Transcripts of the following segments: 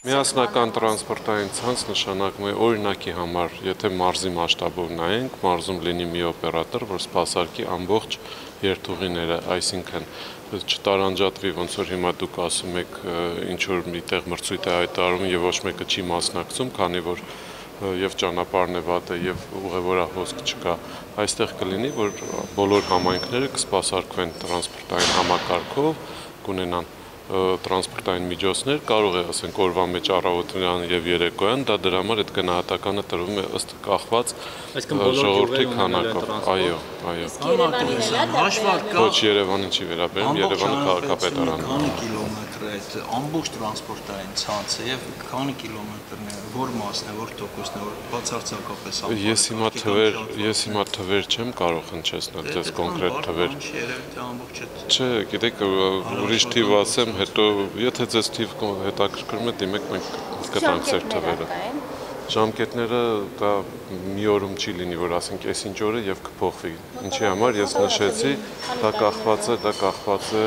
Միասնական տրանսպորտային ցանց նշանակում է օրինակի համար, եթե մարզի մասշտաբով նայենք, մարզում լինի մի օպերատոր, որ սպասարկի ամբողջ երթուղիները, այսինքն չտարանջատվի, ոնց որ հիմա դուք ասում եք, ինչ որ միտեղ մրցույթ է հայտարարում եւ ոչ մեկը չի մասնակցում, քանի որ եւ ճանապարհն է վատ է եւ ուղևորահոսք չկա։ Այստեղ կլինի, որ բոլոր համայնքները կսպասարկվեն տրանսպորտային համակարգով, կունենան տրանսպորտային միջոցներ, կարող է, ասենք, օրվա մեջ առավոտյան եւ երեկոյան, դա դրա համար այդ գնահատականը տրվում է ըստ կախված ժողովրդի քանակով։ Այո, այո։ Հաշվարկ կա։ Ոչ Երևանի չի վերաբերում, Երևանը քաղաքապետարանն է։ Քանի կիլոմետր է այդ ամբողջ տրանսպորտային ցանցը եւ քանի կիլոմետրն է, որ մասն է, որ տոկոսն է, որ բացարձակապես ամբողջ։ Ես հիմա թվեր, ես հիմա թվեր չեմ կարող հնչեցնել դες կոնկրետ թվեր։ Չէ, գիտեք, ուրիշ թիվ ասեմ, հետո եթե ձեզ թիվ հետաքրքրում է, դիմեք մենք կտանք ձեր թվերը։ Ժամկետները դա մի օրում չի լինի, որ ասենք այս ինչ օրը եւ կփոխվի։ Ինչի համար ես նշեցի, դա կախված է, դա կախված է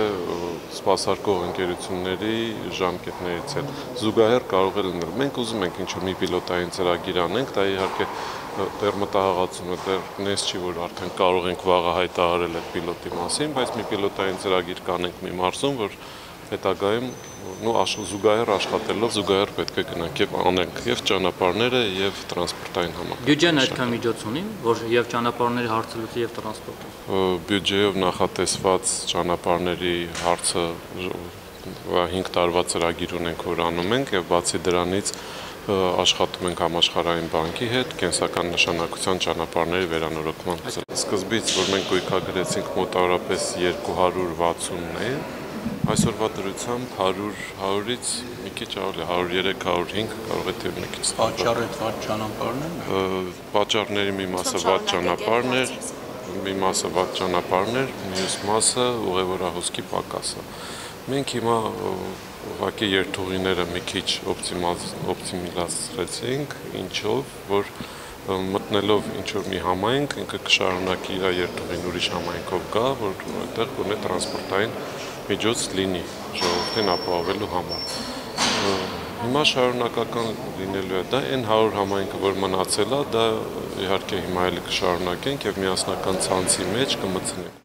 սպասարկող ընկերությունների ժամկետներից հետ։ Զուգահեռ կարող է լինել։ Մենք ուզում ենք ինչ-որ մի պիլոտային ծրագիր անենք, դա իհարկե դեռ մտահղացում է, դեռ նես չի, որ արդեն կարող ենք վաղը հայտարարել այդ պիլոտի մասին, բայց մի պիլոտային ծրագիր կանենք մի մարզում, որ հետագայում նո աշխ զուգահեռ աշխատելով զուգահեռ պետք է գնանք եւ անենք եւ ճանապարհները եւ տրանսպորտային համակարգը։ Բյուջեն այդքան միջոց ունի, որ եւ ճանապարհների հարցը լուծի եւ տրանսպորտը։ Բյուջեով նախատեսված ճանապարհների հարցը 5 տարվա ծրագիր ունենք, որ անում ենք եւ բացի դրանից աշխատում ենք համաշխարհային բանկի հետ կենսական նշանակության ճանապարհների վերանորոգման։ Սկզբից, որ մենք գույքագրեցինք մոտավորապես 260-ն Այսօրվա դրությամբ 100 100-ից մի քիչ ավելի 103 105 կարող է թեւն եկես։ Պատճառը վատ ճանապարհն է։ Պատճառների մի մասը վատ ճանապարհն էր, մի մասը վատ ճանապարհն էր, մյուս մասը ուղևորահոսքի պակասը։ Մենք հիմա ուղղակի երթուղիները մի քիչ օպտիմիզացրեցինք, ինչով որ մտնելով ինչ որ մի համայնք, ինքը կշարունակի իր երթուղին ուրիշ համայնքով գա, որ այդտեղ կունե տրանսպորտային միջոց լինի ժողովրդին ապահովելու համար։ Հիմա շարունակական լինելու է դա այն 100 համայնքը, որ մնացել է, դա իհարկե հիմա էլ կշարունակենք եւ միասնական ցանցի մեջ կմցնենք։